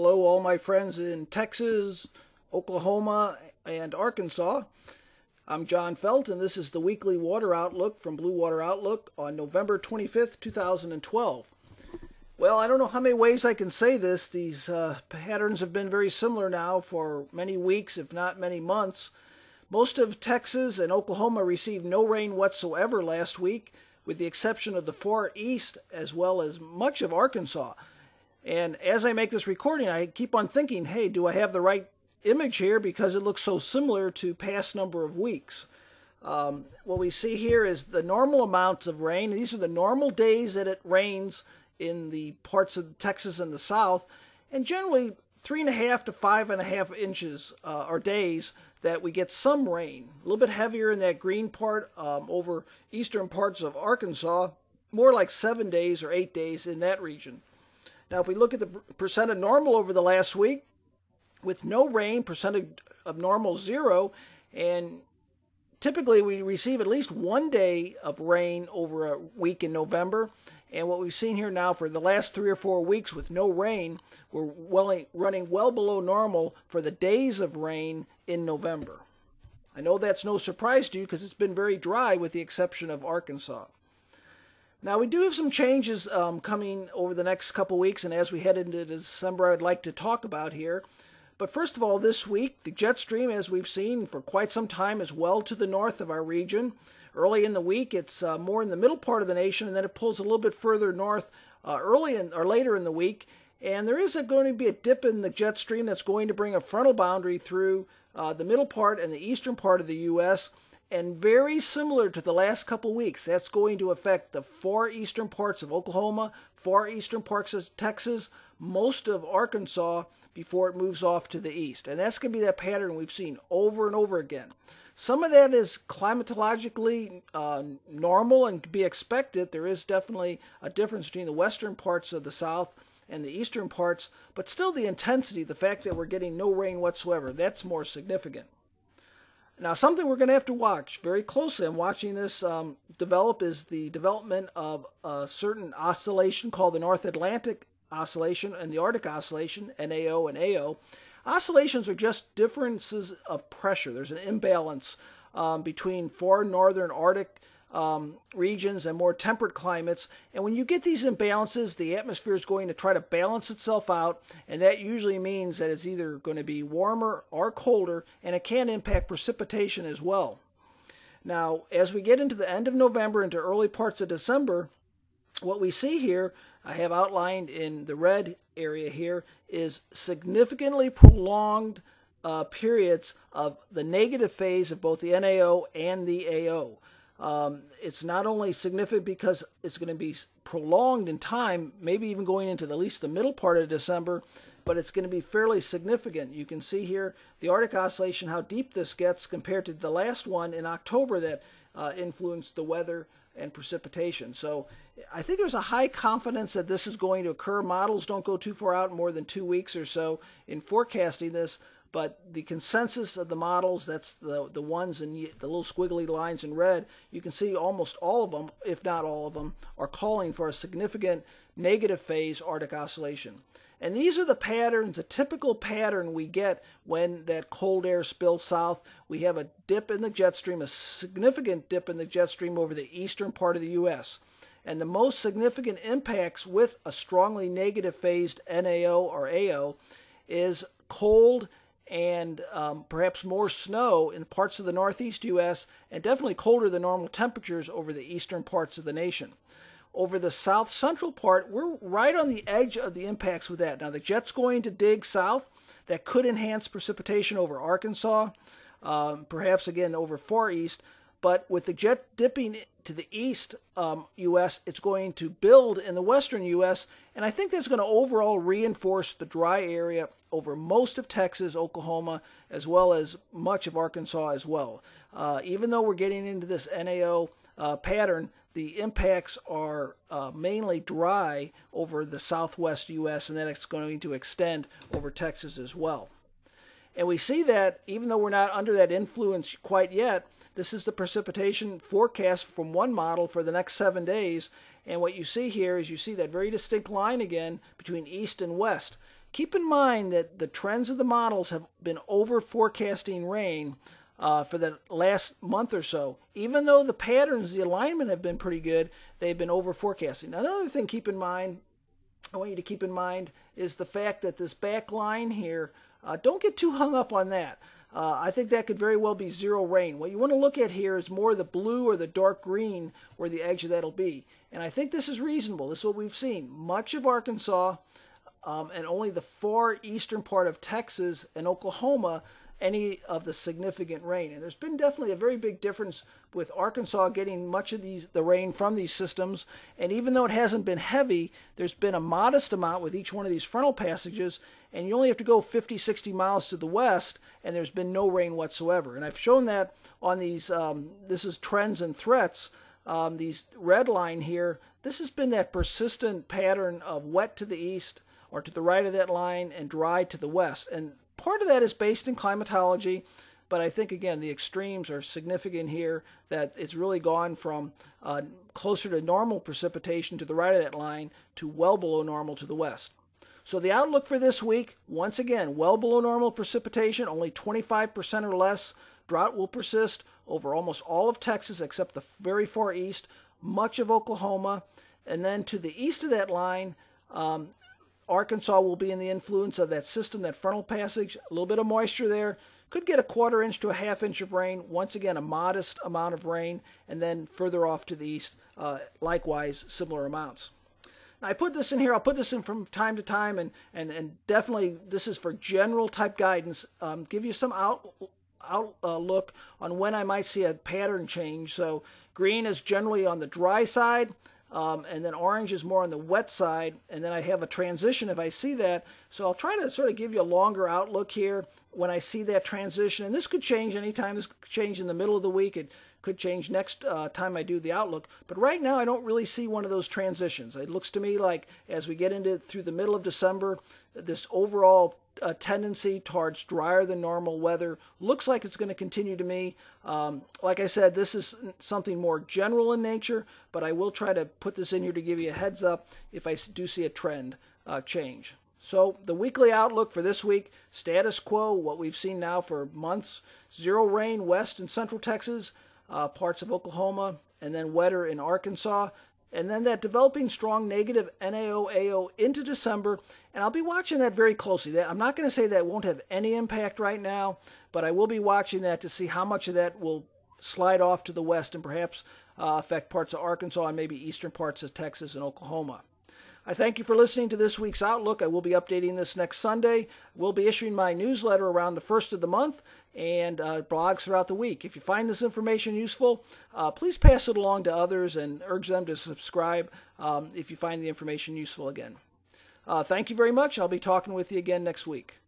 Hello, all my friends in Texas, Oklahoma, and Arkansas. I'm John Feldt, and this is the weekly water outlook from Blue Water Outlook on November 25th, 2012. Well, I don't know how many ways I can say this. These uh, patterns have been very similar now for many weeks, if not many months. Most of Texas and Oklahoma received no rain whatsoever last week, with the exception of the far east as well as much of Arkansas. And as I make this recording, I keep on thinking, hey, do I have the right image here because it looks so similar to past number of weeks? Um, what we see here is the normal amounts of rain. These are the normal days that it rains in the parts of Texas and the south, and generally three and a half to five and a half inches uh, are days that we get some rain. A little bit heavier in that green part um, over eastern parts of Arkansas, more like seven days or eight days in that region. Now, if we look at the percent of normal over the last week, with no rain, percent of normal zero, and typically we receive at least one day of rain over a week in November. And what we've seen here now for the last three or four weeks with no rain, we're well, running well below normal for the days of rain in November. I know that's no surprise to you because it's been very dry with the exception of Arkansas. Now, we do have some changes um, coming over the next couple weeks, and as we head into December, I'd like to talk about here. But first of all, this week, the jet stream, as we've seen for quite some time, is well to the north of our region. Early in the week, it's uh, more in the middle part of the nation, and then it pulls a little bit further north uh, early in, or later in the week. And there is a, going to be a dip in the jet stream that's going to bring a frontal boundary through uh, the middle part and the eastern part of the U.S and very similar to the last couple weeks, that's going to affect the far eastern parts of Oklahoma, far eastern parts of Texas, most of Arkansas before it moves off to the east. And that's going to be that pattern we've seen over and over again. Some of that is climatologically uh, normal and can be expected. There is definitely a difference between the western parts of the South and the eastern parts, but still the intensity, the fact that we're getting no rain whatsoever, that's more significant. Now, something we're going to have to watch very closely. I'm watching this um, develop is the development of a certain oscillation called the North Atlantic Oscillation and the Arctic Oscillation, NAO and AO. Oscillations are just differences of pressure. There's an imbalance um, between far northern Arctic um, regions and more temperate climates. And when you get these imbalances, the atmosphere is going to try to balance itself out, and that usually means that it's either going to be warmer or colder, and it can impact precipitation as well. Now, as we get into the end of November into early parts of December, what we see here, I have outlined in the red area here, is significantly prolonged uh, periods of the negative phase of both the NAO and the AO. Um, it's not only significant because it's going to be prolonged in time, maybe even going into the, at least the middle part of December, but it's going to be fairly significant. You can see here the Arctic Oscillation, how deep this gets compared to the last one in October that uh, influenced the weather and precipitation. So I think there's a high confidence that this is going to occur. Models don't go too far out, more than two weeks or so, in forecasting this. But the consensus of the models, that's the, the ones in the little squiggly lines in red, you can see almost all of them, if not all of them, are calling for a significant negative phase Arctic oscillation. And these are the patterns, a typical pattern we get when that cold air spills south. We have a dip in the jet stream, a significant dip in the jet stream over the eastern part of the U.S. And the most significant impacts with a strongly negative phased NAO or AO is cold and um, perhaps more snow in parts of the northeast U.S., and definitely colder than normal temperatures over the eastern parts of the nation. Over the south central part, we're right on the edge of the impacts with that. Now, the jet's going to dig south. That could enhance precipitation over Arkansas, um, perhaps again over far east. But with the jet dipping to the east um, U.S., it's going to build in the western U.S., and I think that's going to overall reinforce the dry area over most of Texas, Oklahoma, as well as much of Arkansas as well. Uh, even though we're getting into this NAO uh, pattern, the impacts are uh, mainly dry over the southwest U.S., and that's going to extend over Texas as well. And we see that even though we're not under that influence quite yet, this is the precipitation forecast from one model for the next seven days. And what you see here is you see that very distinct line again between east and west. keep in mind that the trends of the models have been over forecasting rain uh, for the last month or so. Even though the patterns, the alignment have been pretty good, they've been over forecasting. Another thing keep in mind, I want you to keep in mind, is the fact that this back line here, uh, don't get too hung up on that. Uh, I think that could very well be zero rain. What you want to look at here is more the blue or the dark green where the edge of that'll be. And I think this is reasonable. This is what we've seen. Much of Arkansas um, and only the far eastern part of Texas and Oklahoma any of the significant rain. And there's been definitely a very big difference with Arkansas getting much of these the rain from these systems. And even though it hasn't been heavy, there's been a modest amount with each one of these frontal passages. And you only have to go 50, 60 miles to the west, and there's been no rain whatsoever. And I've shown that on these. Um, this is trends and threats. Um, these red line here. This has been that persistent pattern of wet to the east or to the right of that line and dry to the west. And part of that is based in climatology, but I think again the extremes are significant here. That it's really gone from uh, closer to normal precipitation to the right of that line to well below normal to the west. So the outlook for this week, once again, well below normal precipitation, only 25% or less. Drought will persist over almost all of Texas except the very far east, much of Oklahoma, and then to the east of that line, um, Arkansas will be in the influence of that system, that frontal passage. A little bit of moisture there. Could get a quarter inch to a half inch of rain. Once again, a modest amount of rain. And then further off to the east, uh, likewise, similar amounts. Now, I put this in here. I'll put this in from time to time, and, and, and definitely this is for general type guidance. Um, give you some out, outlook uh, on when I might see a pattern change. So green is generally on the dry side. Um, and then orange is more on the wet side, and then I have a transition if I see that. So I'll try to sort of give you a longer outlook here when I see that transition. And this could change anytime. This could change in the middle of the week. It could change next uh, time I do the outlook. But right now, I don't really see one of those transitions. It looks to me like as we get into through the middle of December, this overall a tendency towards drier than normal weather. Looks like it's going to continue to me. Um, like I said, this is something more general in nature, but I will try to put this in here to give you a heads up if I do see a trend uh, change. So the weekly outlook for this week, status quo, what we've seen now for months, zero rain west and central Texas, uh, parts of Oklahoma, and then wetter in Arkansas and then that developing strong negative NAOAO into December. And I'll be watching that very closely. I'm not going to say that won't have any impact right now, but I will be watching that to see how much of that will slide off to the west and perhaps uh, affect parts of Arkansas and maybe eastern parts of Texas and Oklahoma. I thank you for listening to this week's Outlook. I will be updating this next Sunday. We'll be issuing my newsletter around the first of the month and uh, blogs throughout the week. If you find this information useful, uh, please pass it along to others and urge them to subscribe um, if you find the information useful again. Uh, thank you very much. I'll be talking with you again next week.